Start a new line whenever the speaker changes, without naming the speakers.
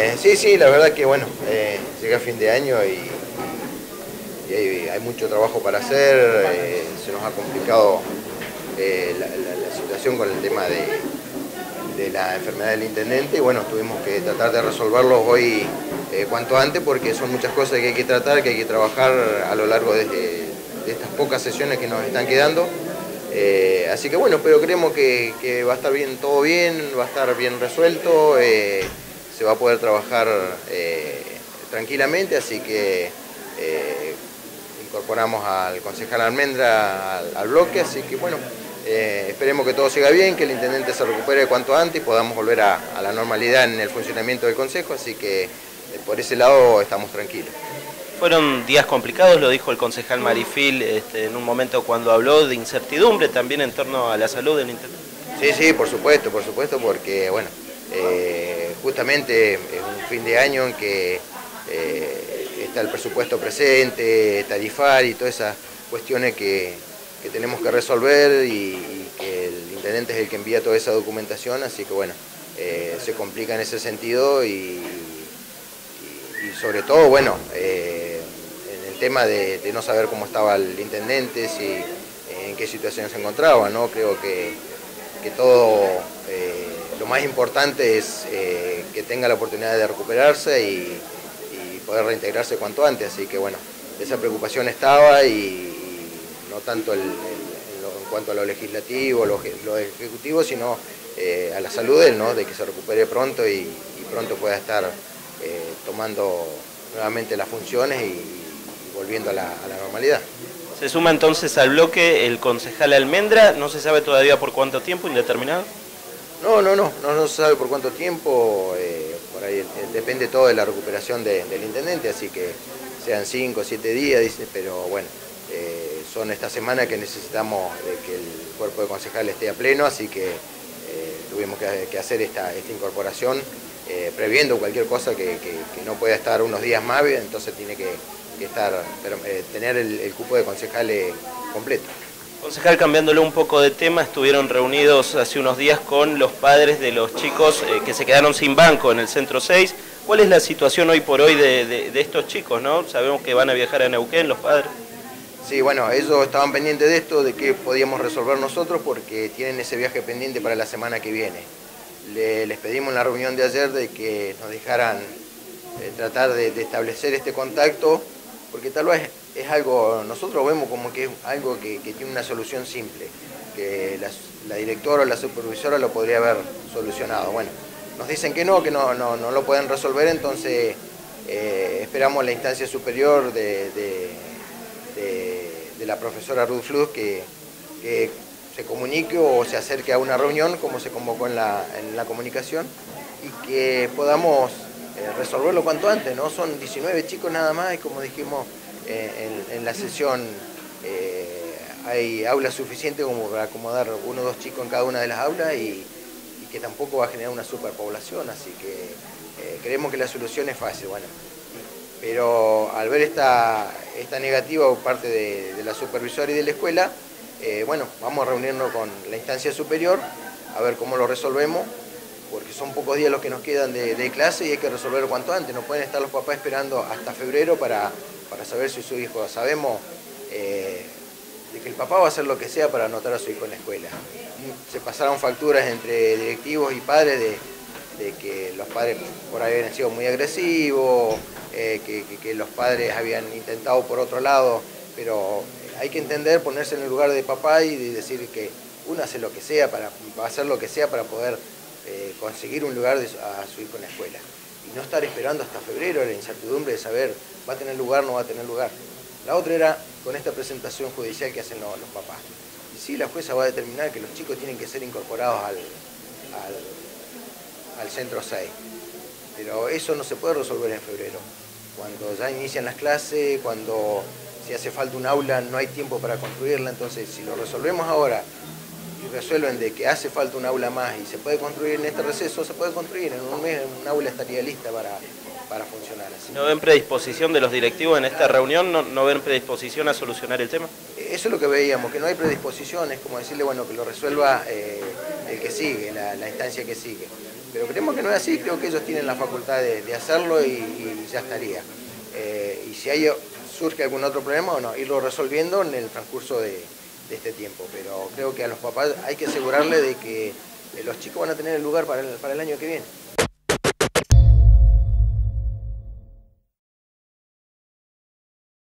Eh, sí, sí, la verdad que bueno, eh, llega fin de año y, hay, mucho trabajo para hacer, eh, se nos ha complicado la, situación con el tema de, la enfermedad del intendente y bueno, tuvimos que tratar de resolverlo hoy cuanto antes porque son muchas cosas que hay que tratar, que hay que trabajar a lo largo de, estas pocas sesiones que nos están quedando. así que bueno, pero creemos que, va a estar bien, todo bien, va a estar bien resuelto se va a poder trabajar eh, tranquilamente, así que eh, incorporamos al concejal Almendra al, bloque, así que bueno, eh, esperemos que todo siga bien, que el intendente se recupere cuanto antes y podamos volver a, la normalidad en el funcionamiento del consejo, así que por ese lado estamos tranquilos.
Fueron días complicados, lo dijo el concejal Marifil este, en un momento cuando habló de incertidumbre también en torno a la salud del intendente.
Sí, sí, por supuesto, por supuesto, porque bueno, justamente es un fin de año en que eh, está el presupuesto presente, tarifar y todas esas cuestiones que, tenemos que resolver y, que el intendente es el que envía toda esa documentación, así que bueno, eh, se complica en ese sentido y, sobre todo, bueno, eh, en el tema de, no saber cómo estaba el intendente, si, en qué situación se encontraba, ¿no? Creo que, que todo lo más importante es que tenga la oportunidad de recuperarse y, poder reintegrarse cuanto antes. Así que bueno, esa preocupación estaba y, no tanto en cuanto a lo legislativo, lo, ejecutivo, sino eh, a la salud de él, ¿no? de que se recupere pronto y, pronto pueda estar eh, tomando nuevamente las funciones y, volviendo a la, a la normalidad.
Se suma entonces al bloque el concejal Almendra, no se sabe todavía por cuánto tiempo, indeterminado.
No, no, no, no, se sabe por cuánto tiempo, eh, por ahí eh, depende todo de la recuperación del intendente, así que sean cinco o siete días, dice, pero bueno, eh, son esta semana que necesitamos que el cuerpo de concejal esté a pleno, así que tuvimos que, hacer esta, incorporación previendo cualquier cosa que, no pueda estar unos días más, entonces tiene que, estar, tener el cupo de concejales completo.
Concejal, cambiándole un poco de tema, estuvieron reunidos hace unos días con los padres de los chicos eh, que se quedaron sin banco en el Centro 6. ¿Cuál es la situación hoy por hoy de, estos chicos? no? Sabemos que van a viajar a Neuquén los padres.
Sí, bueno, ellos estaban pendientes de esto, de qué podíamos resolver nosotros, porque tienen ese viaje pendiente para la semana que viene. les pedimos en la reunión de ayer de que nos dejaran eh, tratar de establecer este contacto, porque tal vez es algo, nosotros vemos como que es algo que, tiene una solución simple, que la, directora o la supervisora lo podría haber solucionado. Bueno, nos dicen que no, que no, no, lo pueden resolver, entonces eh, esperamos la instancia superior de, de, la profesora Ruth Fluz que, se comunique o se acerque a una reunión, como se convocó en la, en la comunicación, y que podamos eh, resolverlo cuanto antes, ¿no? Son 19 chicos nada más y como dijimos, en, la sesión eh, hay aulas suficientes como para acomodar uno o dos chicos en cada una de las aulas y, que tampoco va a generar una superpoblación, así que eh, creemos que la solución es fácil, bueno. Pero al ver esta, esta negativa por parte de, la supervisora y de la escuela, eh, bueno, vamos a reunirnos con la instancia superior a ver cómo lo resolvemos, porque son pocos días los que nos quedan de, de clase y hay que resolverlo cuanto antes. No pueden estar los papás esperando hasta febrero para para saber si su hijo, sabemos eh, de que el papá va a hacer lo que sea para anotar a su hijo en la escuela. Se pasaron facturas entre directivos y padres de, que los padres por ahí habían sido muy agresivos, eh, que, los padres habían intentado por otro lado, pero hay que entender, ponerse en el lugar de papá y decir que uno hace lo que sea, para, va a hacer lo que sea para poder eh, conseguir un lugar a su hijo en la escuela y no estar esperando hasta febrero la incertidumbre de saber va a tener lugar no va a tener lugar. La otra era con esta presentación judicial que hacen los, papás. Y sí, la jueza va a determinar que los chicos tienen que ser incorporados al, al, centro 6, pero eso no se puede resolver en febrero. Cuando ya inician las clases, cuando si hace falta un aula no hay tiempo para construirla, entonces si lo resolvemos ahora y resuelven de que hace falta un aula más y se puede construir en este receso, se puede construir. En un mes un aula estaría lista para, para funcionar. Así.
¿No ven predisposición de los directivos en esta reunión? ¿No, ven predisposición a solucionar el tema?
Eso es lo que veíamos, que no hay predisposición, es como decirle, bueno, que lo resuelva eh, el que sigue, la, instancia que sigue. pero creemos que no es así, creo que ellos tienen la facultad de, hacerlo y, ya estaría. Eh, y si hay, surge algún otro problema, bueno, irlo resolviendo en el transcurso de, este tiempo, pero creo que a los papás hay que asegurarle de que los chicos van a tener el lugar para el año que viene.